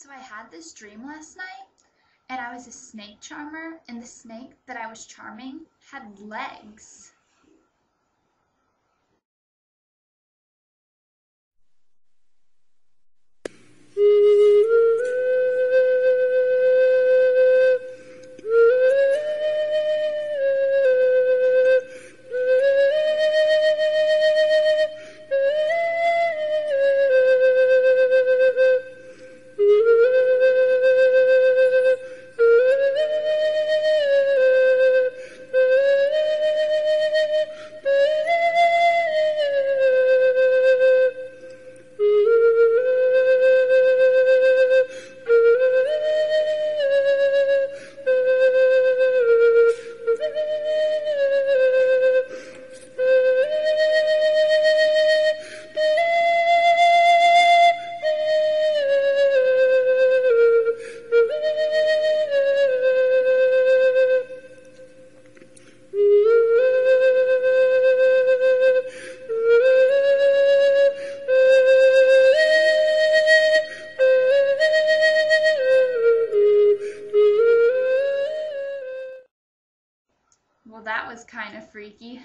So I had this dream last night, and I was a snake charmer, and the snake that I was charming had legs. Well, that was kind of freaky.